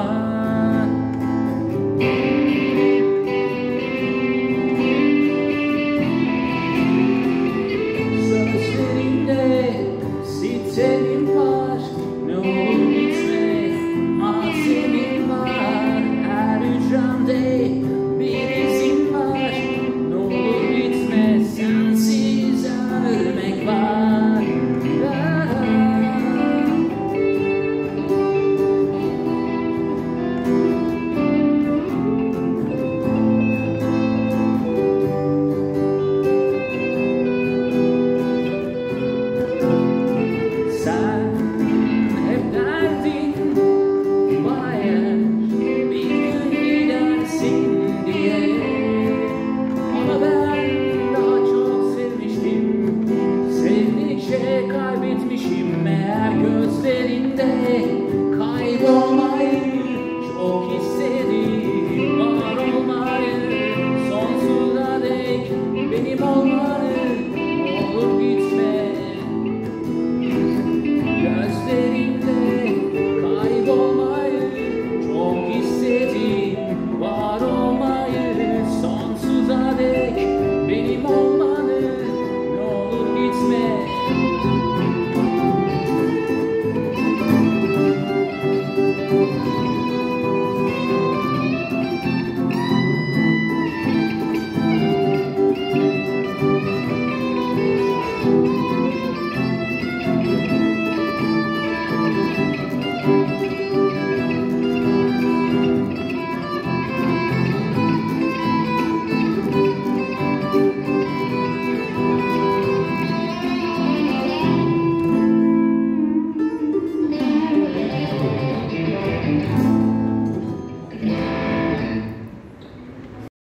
my